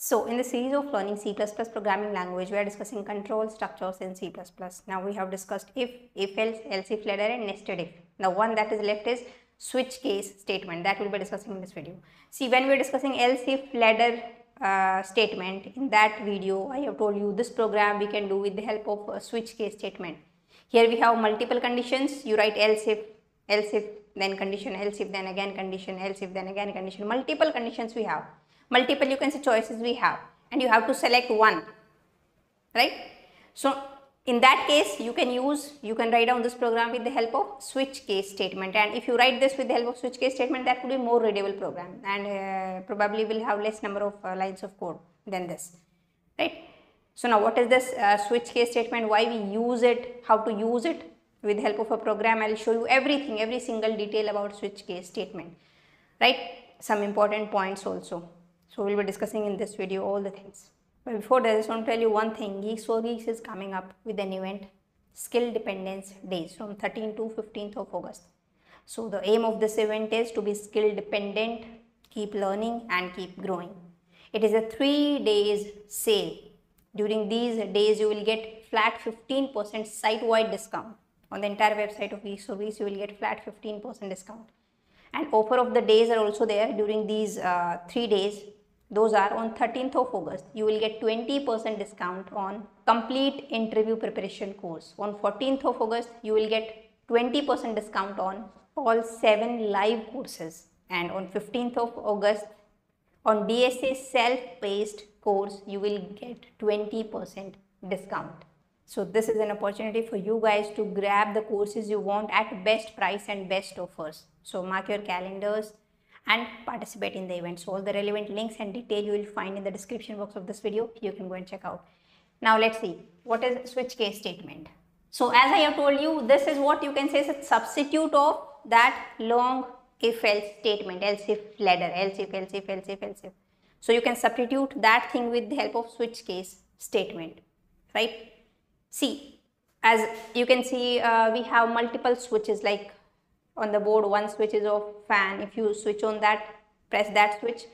So in the series of learning C++ programming language, we are discussing control structures in C++. Now we have discussed if, if else, else if ladder and nested if. Now one that is left is switch case statement that we'll be discussing in this video. See when we are discussing else if ladder uh, statement in that video, I have told you this program we can do with the help of a switch case statement. Here we have multiple conditions, you write else if, else if, then condition, else if, then again condition, else if, then again condition, multiple conditions we have multiple you can say choices we have. And you have to select one right? So in that case you can use you can write down this program with the help of switch case statement. And if you write this with the help of switch case statement that could be more readable program. And uh, probably will have less number of uh, lines of code than this right? So now what is this uh, switch case statement? Why we use it? How to use it? With the help of a program i'll show you everything every single detail about switch case statement right? Some important points also so we'll be discussing in this video all the things. But before that, I just want to tell you one thing. Geeks for Geeks is coming up with an event, Skill Dependence Days from 13 to 15th of August. So the aim of this event is to be skill dependent, keep learning and keep growing. It is a three days sale. During these days, you will get flat 15% site-wide discount. On the entire website of Geeks for Geeks, you will get flat 15% discount. And offer of the days are also there during these uh, three days those are on 13th of August you will get 20% discount on complete interview preparation course on 14th of August you will get 20% discount on all 7 live courses and on 15th of August on DSA self-paced course you will get 20% discount. So this is an opportunity for you guys to grab the courses you want at best price and best offers. So mark your calendars and participate in the event. So all the relevant links and detail you will find in the description box of this video. You can go and check out. Now let's see what is switch case statement. So as I have told you, this is what you can say is a substitute of that long if else statement, else if ladder, else if, else if, else if, else if. So you can substitute that thing with the help of switch case statement, right? See, as you can see, uh, we have multiple switches like on the board one switch is of fan if you switch on that press that switch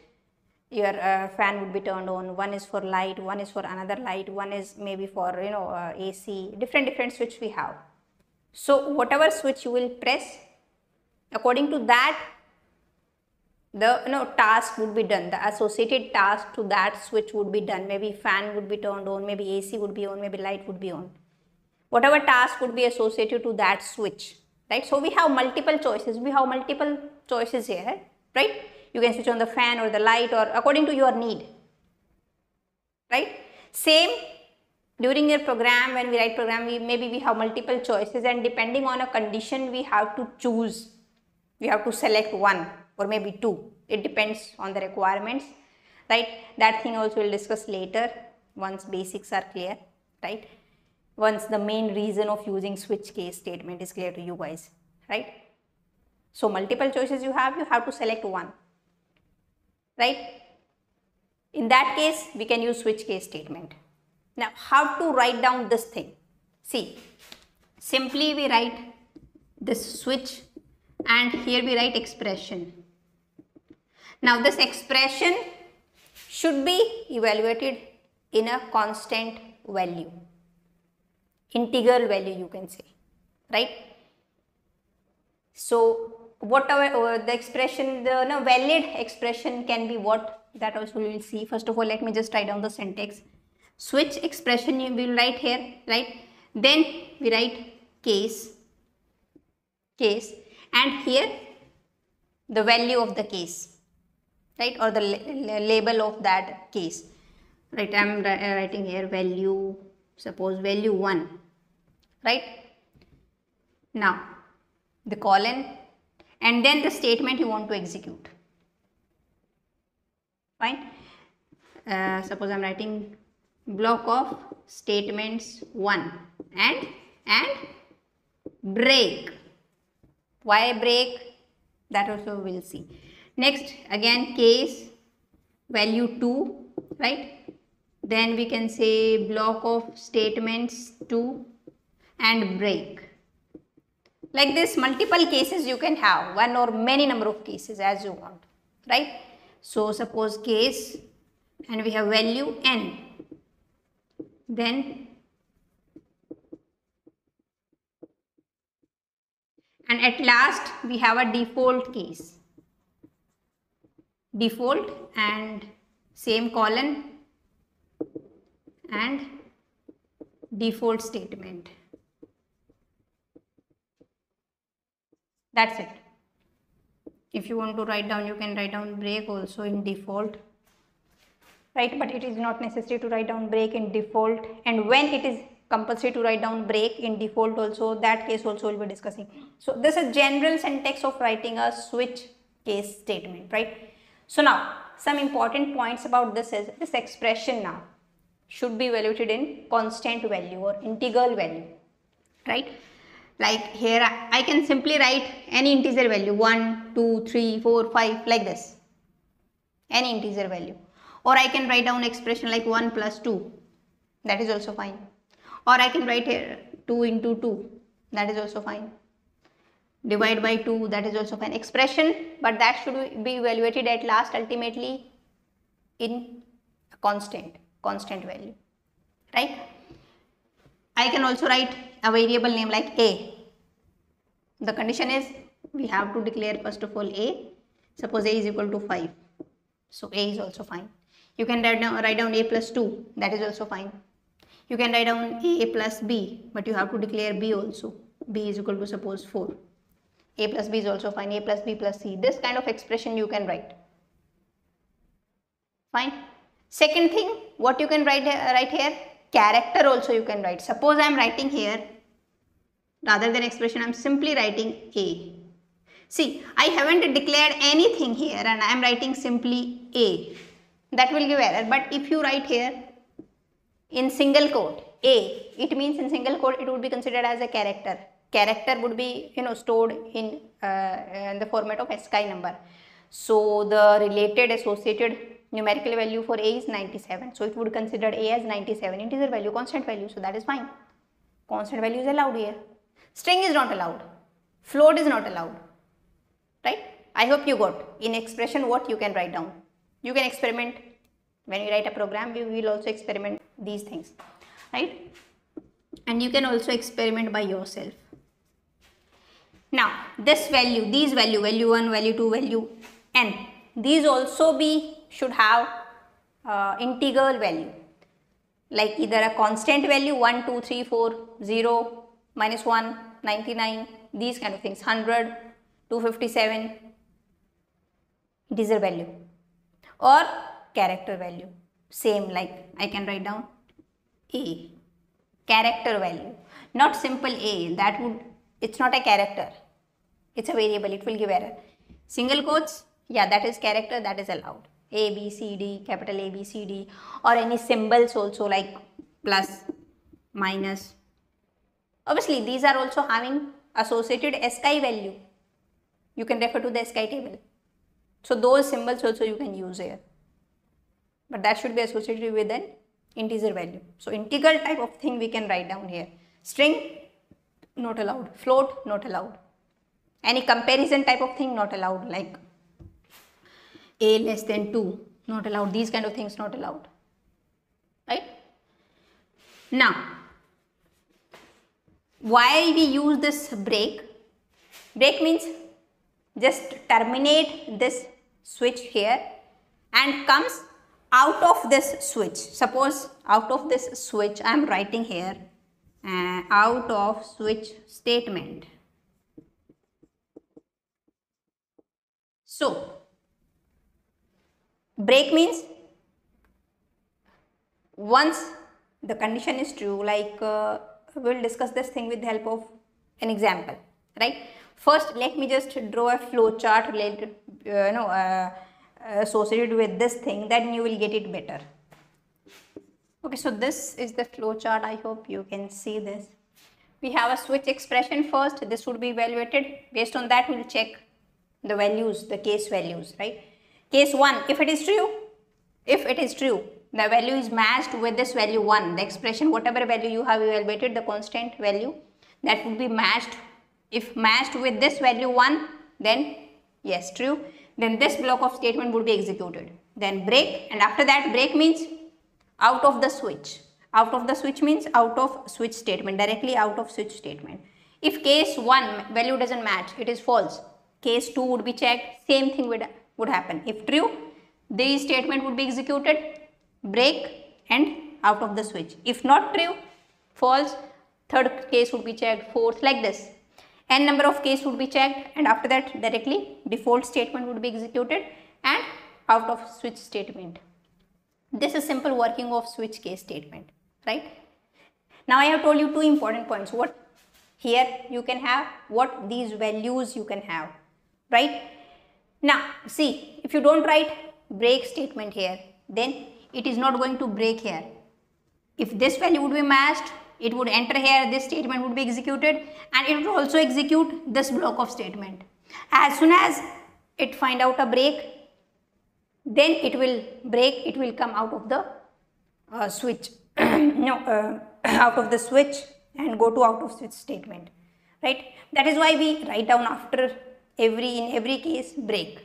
your uh, fan would be turned on. One is for light one is for another light one is maybe for you know uh, AC different different switch we have. So whatever switch you will press according to that the you know task would be done. The associated task to that switch would be done. Maybe fan would be turned on maybe AC would be on maybe light would be on. Whatever task would be associated to that switch right? So we have multiple choices. We have multiple choices here right? You can switch on the fan or the light or according to your need right? Same during your program when we write program we maybe we have multiple choices and depending on a condition we have to choose. We have to select one or maybe two. It depends on the requirements right? That thing also we'll discuss later once basics are clear right once the main reason of using switch case statement is clear to you guys, right? So multiple choices you have, you have to select one, right? In that case, we can use switch case statement. Now, how to write down this thing? See, simply we write this switch and here we write expression. Now, this expression should be evaluated in a constant value integral value you can say right? So whatever uh, the expression the no, valid expression can be what? That also we will see. First of all let me just write down the syntax. Switch expression you will write here right? Then we write case case and here the value of the case right? Or the label of that case right? I am writing here value suppose value 1 right? Now the colon and then the statement you want to execute. Fine? Uh, suppose i'm writing block of statements 1 and and break. Why break? That also we'll see. Next again case value 2 right? Then we can say block of statements 2 and break. Like this multiple cases you can have one or many number of cases as you want right. So suppose case and we have value n then and at last we have a default case default and same colon and default statement that's it. If you want to write down you can write down break also in default. Right but it is not necessary to write down break in default. And when it is compulsory to write down break in default also that case also we'll be discussing. So this is general syntax of writing a switch case statement right? So now some important points about this is this expression now should be evaluated in constant value or integral value right like here I can simply write any integer value. 1, 2, 3, 4, 5 like this. Any integer value. Or I can write down expression like 1 plus 2 that is also fine. Or I can write here 2 into 2 that is also fine. Divide by 2 that is also fine. Expression but that should be evaluated at last ultimately in a constant constant value. Right I can also write a variable name like a. The condition is we have to declare first of all a. Suppose a is equal to 5. So a is also fine. You can write down, write down a plus 2 that is also fine. You can write down a plus b but you have to declare b also. b is equal to suppose 4. a plus b is also fine. a plus b plus c. This kind of expression you can write. Fine. Second thing what you can write, write here character also you can write. Suppose I am writing here rather than expression I am simply writing A. See I haven't declared anything here and I am writing simply A. That will give error but if you write here in single quote A it means in single quote it would be considered as a character. Character would be you know stored in, uh, in the format of ASCII number. So the related associated numerical value for a is 97 so it would consider a as 97 integer value constant value. So that is fine. Constant value is allowed here. String is not allowed. Float is not allowed. Right? I hope you got. In expression what you can write down. You can experiment. When you write a program we will also experiment these things. Right? And you can also experiment by yourself. Now this value these value value 1 value 2 value n these also be should have uh, integral value like either a constant value 1, 2, 3, 4, 0, minus 1, 99, these kind of things, 100, 257, integer value or character value. Same like I can write down A, character value, not simple A, that would, it's not a character, it's a variable, it will give error. Single quotes, yeah, that is character, that is allowed. A, B, C, D, capital A, B, C, D or any symbols also like plus, minus. Obviously, these are also having associated ASCII value. You can refer to the ASCII table. So, those symbols also you can use here. But that should be associated with an integer value. So, integral type of thing we can write down here. String not allowed, float not allowed. Any comparison type of thing not allowed like a less than 2 not allowed. These kind of things not allowed. Right? Now why we use this break break means just terminate this switch here and comes out of this switch. Suppose out of this switch i am writing here uh, out of switch statement. So break means once the condition is true like uh, we'll discuss this thing with the help of an example right? First let me just draw a flow chart related uh, no uh, associated with this thing then you will get it better. Okay so this is the flow chart i hope you can see this. We have a switch expression first. This would be evaluated. Based on that we'll check the values the case values right Case 1, if it is true, if it is true, the value is matched with this value 1, the expression whatever value you have evaluated, the constant value that would be matched. If matched with this value 1, then yes, true. Then this block of statement would be executed. then break and after that break means out of the switch out of the switch means out of switch statement directly out of switch statement if case 1 value doesn't match it is false case 2 would be checked same thing would would happen if true this statement would be executed break and out of the switch if not true false third case would be checked fourth like this n number of case would be checked and after that directly default statement would be executed and out of switch statement. This is simple working of switch case statement, right? Now I have told you two important points. What here you can have, what these values you can have, right? Now see, if you don't write break statement here, then it is not going to break here. If this value would be matched, it would enter here, this statement would be executed and it would also execute this block of statement. As soon as it find out a break, then it will break, it will come out of the uh, switch, no, uh, out of the switch and go to out of switch statement, right. That is why we write down after every, in every case break.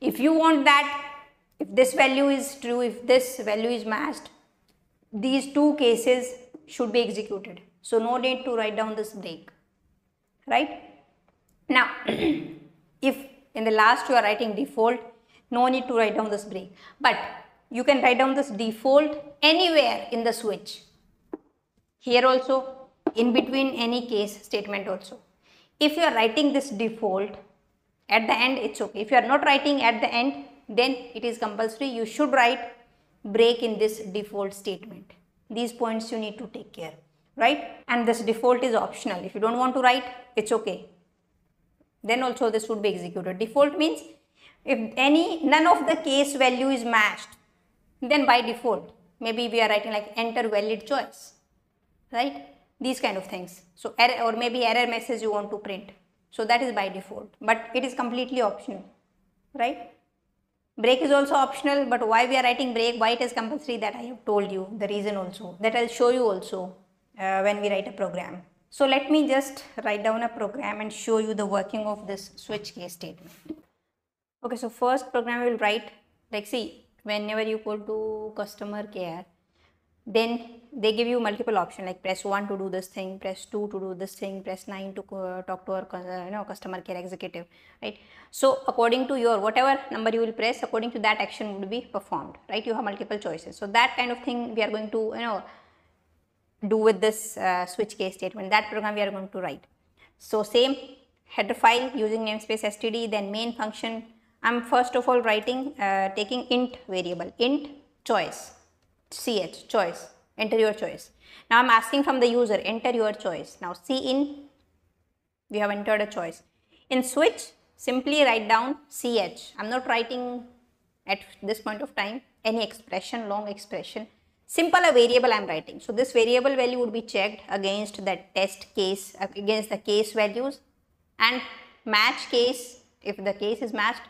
If you want that, if this value is true, if this value is matched, these two cases should be executed. So no need to write down this break, right. Now, if in the last you are writing default, no need to write down this break. But you can write down this default anywhere in the switch. Here also, in between any case statement also. If you are writing this default, at the end it's okay. If you are not writing at the end, then it is compulsory. You should write break in this default statement. These points you need to take care, right? And this default is optional. If you don't want to write, it's okay. Then also this would be executed. Default means if any none of the case value is matched, then by default, maybe we are writing like enter valid choice, right? These kind of things. So error or maybe error message you want to print. So that is by default, but it is completely optional, right? Break is also optional, but why we are writing break, why it is compulsory that I have told you, the reason also, that I'll show you also uh, when we write a program. So let me just write down a program and show you the working of this switch case statement. Okay, so first program we will write, like see, whenever you go to customer care, then they give you multiple options like press 1 to do this thing, press 2 to do this thing, press 9 to uh, talk to our uh, you know, customer care executive, right. So according to your whatever number you will press, according to that action would be performed, right. You have multiple choices. So that kind of thing we are going to, you know, do with this uh, switch case statement, that program we are going to write. So same header file using namespace std, then main function I'm first of all writing uh, taking int variable int choice ch choice enter your choice. Now I'm asking from the user enter your choice. Now cin we have entered a choice. In switch simply write down ch. I'm not writing at this point of time any expression long expression simple a variable I'm writing. So this variable value would be checked against the test case against the case values and match case if the case is matched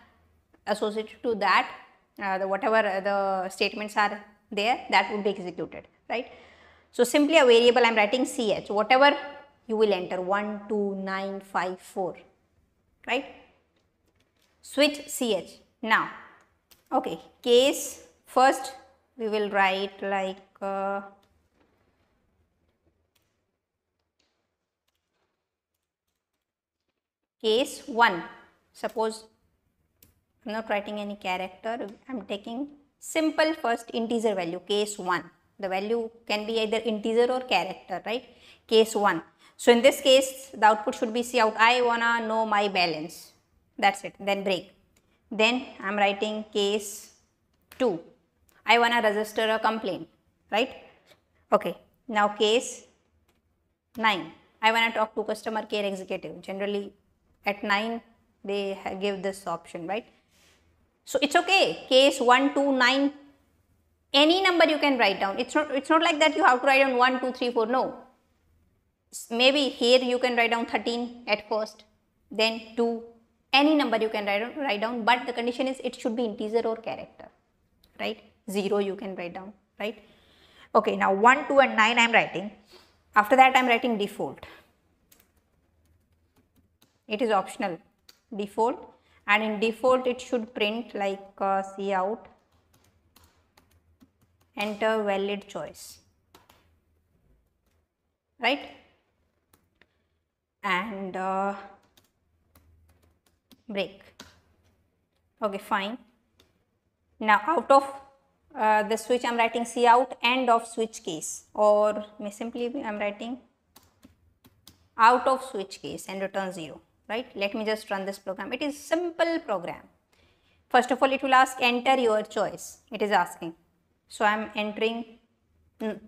associated to that uh, the whatever the statements are there that would be executed right. So, simply a variable I am writing ch whatever you will enter 1, 2, 9, 5, 4 right. Switch ch now okay case first we will write like uh, case 1 suppose I'm not writing any character. I'm taking simple first integer value, case 1. The value can be either integer or character, right? Case 1. So, in this case, the output should be cout. I wanna know my balance. That's it. Then break. Then I'm writing case 2. I wanna register a complaint, right? Okay. Now case 9. I wanna talk to customer care executive. Generally at 9 they give this option, right? So it's okay. Case 1, 2, 9, any number you can write down. It's not, it's not like that you have to write down 1, 2, 3, 4. No. Maybe here you can write down 13 at first, then 2, any number you can write down, write down, but the condition is it should be integer or character, right? 0 you can write down, right? Okay, now 1, 2 and 9 I am writing. After that I am writing default. It is optional, default and in default it should print like uh, out", enter valid choice. Right? And uh, break. Okay fine. Now out of uh, the switch I'm writing cout end of switch case. Or may simply I'm writing out of switch case and return 0 right? Let me just run this program. It is simple program. First of all it will ask enter your choice. It is asking. So I'm entering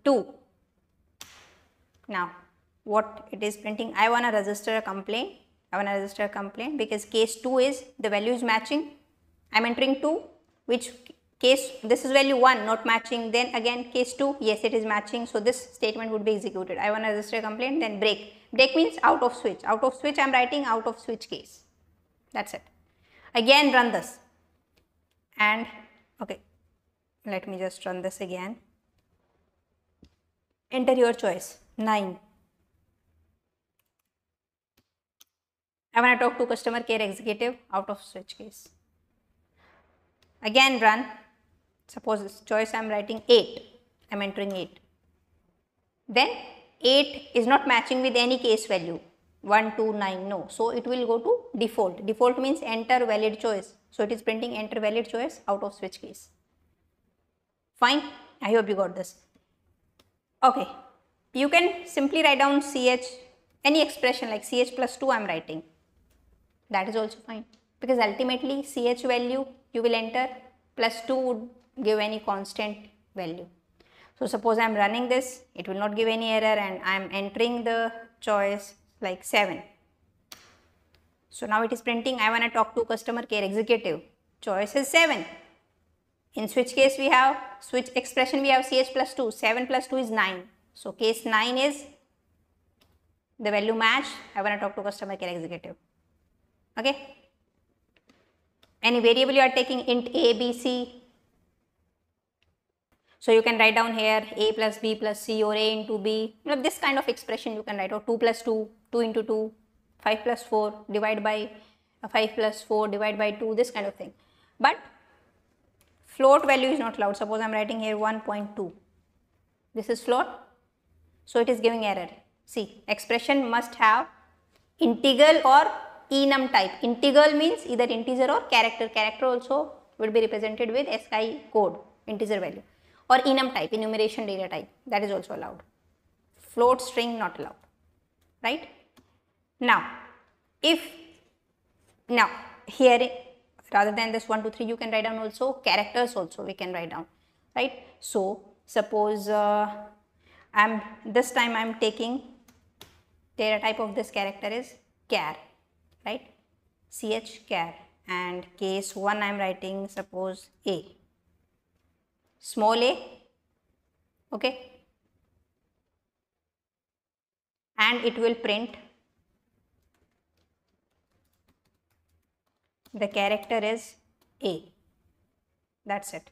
2 now what it is printing? I want to register a complaint. I want to register a complaint because case 2 is the value is matching. I'm entering 2 which case this is value 1 not matching. Then again case 2 yes it is matching. So this statement would be executed. I want to register a complaint then break break means out of switch. Out of switch I am writing out of switch case. That's it. Again run this. And okay let me just run this again. Enter your choice. 9 I want to talk to customer care executive out of switch case. Again run. Suppose this choice I am writing 8, I am entering 8. Then 8 is not matching with any case value 1, 2, 9, no. So, it will go to default. Default means enter valid choice. So, it is printing enter valid choice out of switch case. Fine, I hope you got this. Okay, you can simply write down ch, any expression like ch plus 2 I am writing. That is also fine because ultimately ch value you will enter plus 2 would give any constant value. So, suppose I am running this, it will not give any error and I am entering the choice like 7. So, now it is printing I want to talk to customer care executive, choice is 7. In switch case we have switch expression we have ch plus 2, 7 plus 2 is 9. So, case 9 is the value match I want to talk to customer care executive. Okay. Any variable you are taking int a, b, c, so you can write down here a plus b plus c or a into b. This kind of expression you can write or 2 plus 2, 2 into 2, 5 plus 4 divided by uh, 5 plus 4 divided by 2, this kind of thing. But float value is not allowed. Suppose I am writing here 1.2. This is float. So it is giving error. See, expression must have integral or enum type. Integral means either integer or character. Character also will be represented with ASCII code, integer value or enum type, enumeration data type that is also allowed. Float string not allowed, right? Now, if, now here rather than this 1, 2, 3 you can write down also characters also we can write down, right? So, suppose uh, I am this time I am taking data type of this character is char, right? ch char and case 1 I am writing suppose a small a okay? And it will print. The character is a. That's it.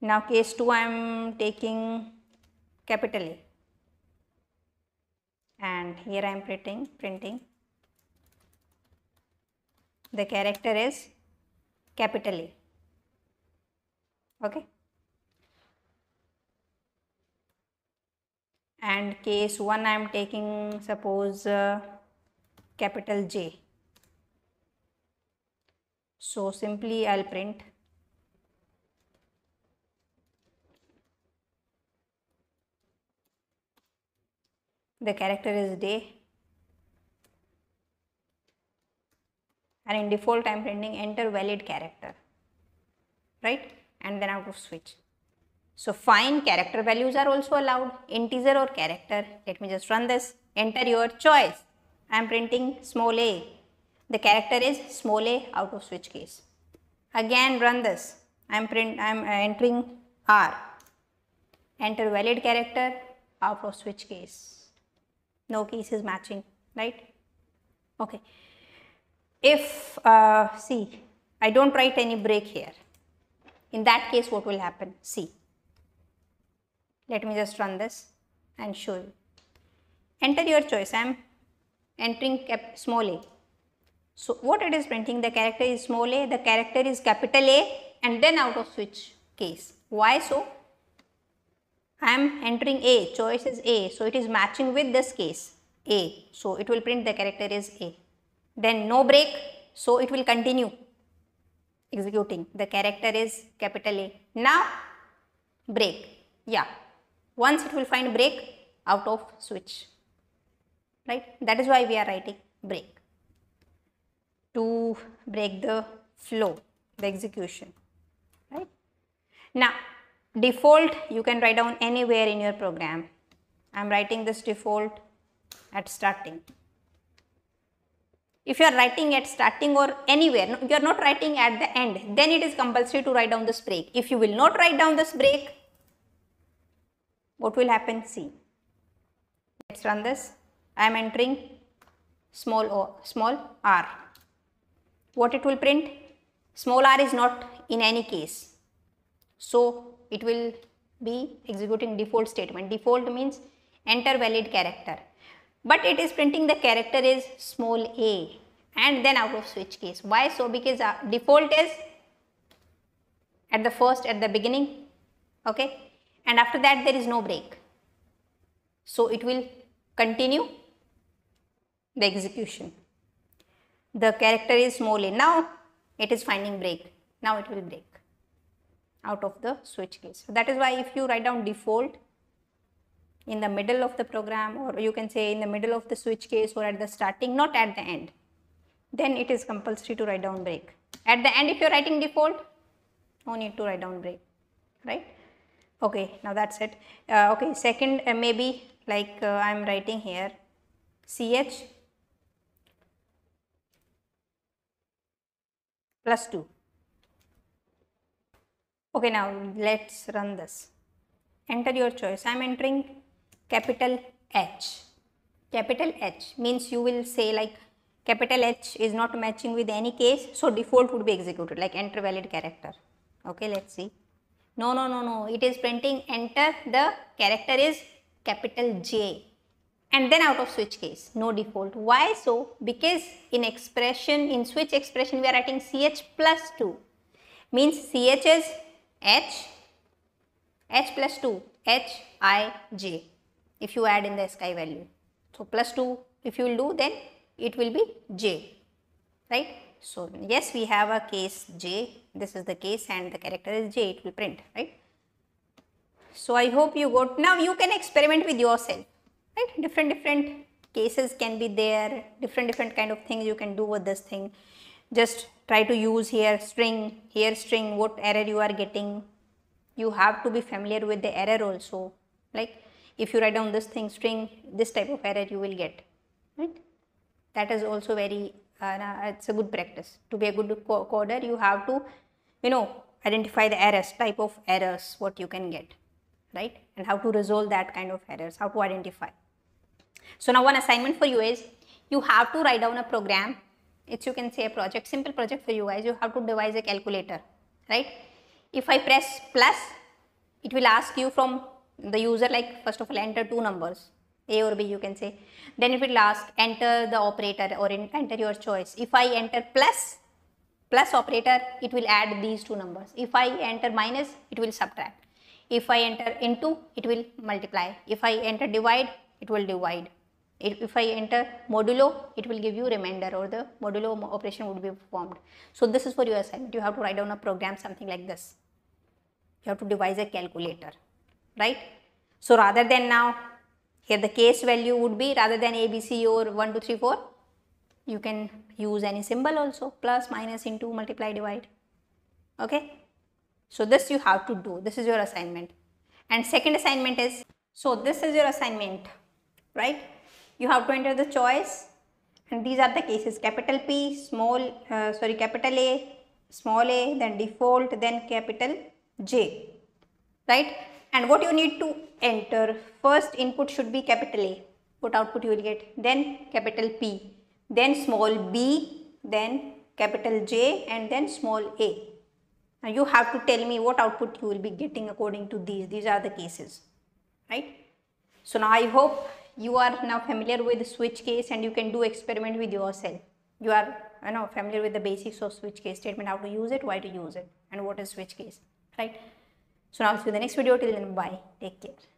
Now case 2 i am taking capital a. And here i am printing printing. The character is capital a okay. And case 1 I am taking suppose uh, capital J. So simply I'll print. The character is day and in default I am printing enter valid character. Right and then out of switch. So fine character values are also allowed, integer or character. Let me just run this. Enter your choice. I am printing small a. The character is small a out of switch case. Again run this. I am print I am uh, entering R. Enter valid character out of switch case. No case is matching, right? Okay. If uh, see, I don't write any break here in that case, what will happen? See. Let me just run this and show you. Enter your choice. I am entering small a. So, what it is printing? The character is small a, the character is capital A and then out of switch case. Why so? I am entering A, choice is A, so it is matching with this case A, so it will print the character is A. Then no break, so it will continue executing. The character is capital A. Now break, yeah. Once it will find break out of switch, right? That is why we are writing break to break the flow, the execution, right? Now default you can write down anywhere in your program. I am writing this default at starting. If you are writing at starting or anywhere, you are not writing at the end, then it is compulsory to write down this break. If you will not write down this break, what will happen? See. Let's run this. I am entering small o, small r. What it will print? Small r is not in any case. So it will be executing default statement. Default means enter valid character. But it is printing the character is small a and then out of switch case. Why so? Because uh, default is at the first at the beginning okay and after that there is no break. So it will continue the execution. The character is small a. Now it is finding break. Now it will break out of the switch case. So that is why if you write down default in the middle of the program or you can say in the middle of the switch case or at the starting not at the end then it is compulsory to write down break. At the end if you are writing default no need to write down break right. Okay now that's it. Uh, okay second uh, maybe like uh, I am writing here ch plus 2 Okay, now let's run this. Enter your choice. I am entering capital H. Capital H means you will say like capital H is not matching with any case, so default would be executed like enter valid character. Okay, let's see. No, no, no, no. It is printing enter the character is capital J and then out of switch case no default why so because in expression in switch expression we are writing ch plus 2 means ch is H, H plus 2, H, I, J if you add in the ASCII value. So, plus 2 if you do then it will be J, right. So, yes we have a case J, this is the case and the character is J, it will print, right. So, I hope you got, now you can experiment with yourself, right, different different cases can be there, different different kind of things you can do with this thing just try to use here string, here string, what error you are getting. You have to be familiar with the error also. Like if you write down this thing string, this type of error you will get, right? That is also very, uh, it's a good practice. To be a good co coder, you have to, you know, identify the errors, type of errors, what you can get, right? And how to resolve that kind of errors, how to identify. So now one assignment for you is, you have to write down a program it's you can say a project simple project for you guys you have to devise a calculator right if i press plus it will ask you from the user like first of all enter two numbers. A or b you can say. Then it will ask enter the operator or enter your choice. If i enter plus plus operator it will add these two numbers. If i enter minus it will subtract. If i enter into it will multiply. If i enter divide it will divide. If I enter modulo, it will give you remainder or the modulo operation would be performed. So this is for your assignment. You have to write down a program something like this. You have to devise a calculator, right? So rather than now, here the case value would be rather than ABC or 1, 2, 3, 4, you can use any symbol also plus, minus, into, multiply, divide. Okay. So this you have to do. This is your assignment. And second assignment is, so this is your assignment, right? you have to enter the choice and these are the cases capital P, small, uh, sorry capital A, small a, then default, then capital J, right? And what you need to enter, first input should be capital A, what output you will get, then capital P, then small b, then capital J and then small a. Now you have to tell me what output you will be getting according to these, these are the cases, right? So now I hope you are now familiar with switch case and you can do experiment with yourself. You are you know familiar with the basics of switch case statement, how to use it, why to use it and what is switch case, right? So now I'll see you in the next video till then bye, take care.